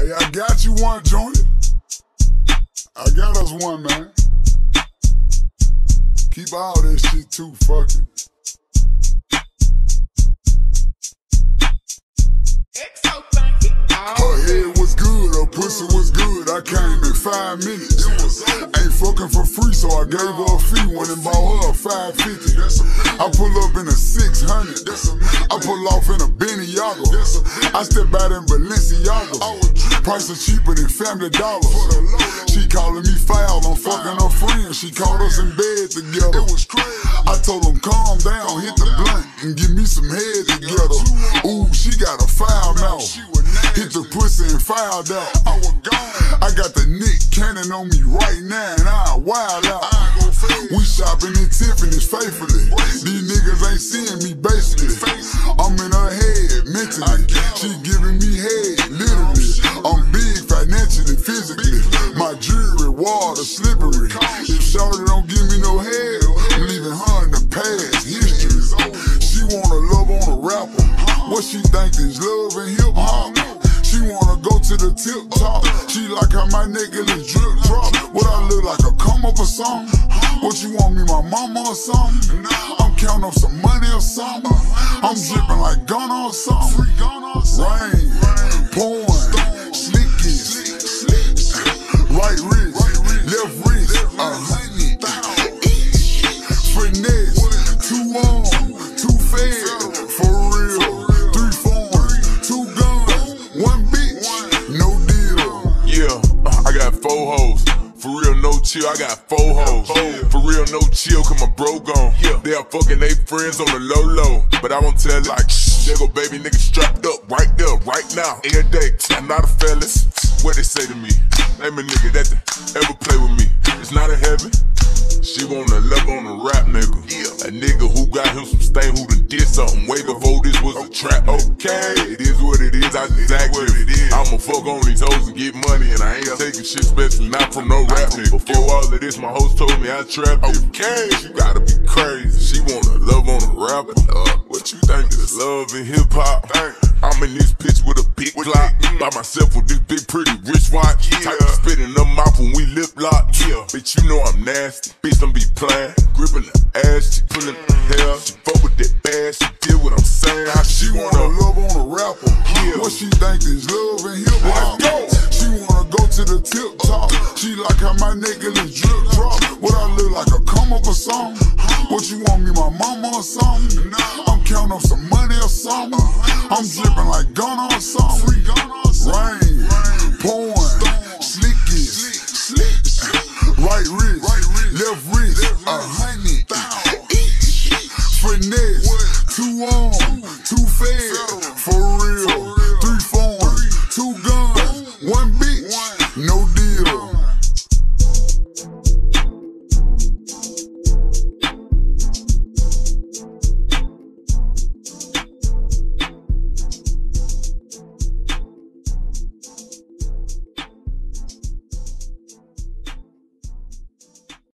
Hey, I got you one joint. I got us one, man. Keep all that shit too, fuck it. Her head was good, her pussy was good. I came in five minutes. Ain't fucking for free, so I gave her a fee. Went and bought her a 550. I pull up in a 600. I pull off in a Benny I step out in Balenciaga. Price is cheaper than family dollars. She calling me foul, I'm fucking her friend. She caught us in bed together. It was crazy. I told them calm down, hit the blunt, and give me some head together. Ooh, she got a foul mouth. Hit the pussy and filed out. I got the Nick Cannon on me right now, and I wild out. We shopping in Tiffany's faithfully. These niggas ain't seeing me basically. I'm in her head mentally. She giving me head literally. I'm big financially, physically. My jewelry, water, slippery. If Shorty don't give me no head, I'm leaving her in the past history. She wanna love on a rapper. What she think is love and hip hop? Wanna go to the tip top. She like how my nigga is drip drop. What I look like a come up or something? What you want me, my mama or something? I'm counting up some money or something. I'm dripping like Gunna or something. Rain, pouring, slickies, right wrist, I got four hoes. For real, no chill, I got four hoes. For real, no chill, cause my bro gone. They are fucking they friends on the low low. But I won't tell it like shh. There go baby nigga strapped up right there, right now. Every day, I'm not a fellas. What they say to me? Name a nigga that ever play with me. It's not a heaven. She wanna love on a rap nigga. A nigga who got him some stain, who done did something way before this was a trap. Okay, I just act what it is. I'ma fuck on these hoes and get money, and I ain't taking shit special, not from no rap nigga. Before all of this, my host told me I trap. Okay, you gotta be crazy. She wanna love on a rapper. Uh, what you think is love in hip hop? I'm in this bitch with a big clock. By myself with this big pretty wristwatch. Type of spitting them mouth when we lip lock. Yeah. Bitch, you know I'm nasty. Bitch, don't be playing. Gripping the ass, she pulling the hair. She fuck with that bad, she did what I'm saying. How she wanna love on a rapper. What she think is love and hip hop? Go. She wanna go to the tip top. She like how my nigga is drip drop. What I look like a come up or something? What you want me, my mama or something? I'm counting up some money or something. I'm dripping like Gunna or something. Rain, pouring, slickies, slicks, right wrist, left wrist, a hundred. Finesse, two on, two fed, one bitch, no deal.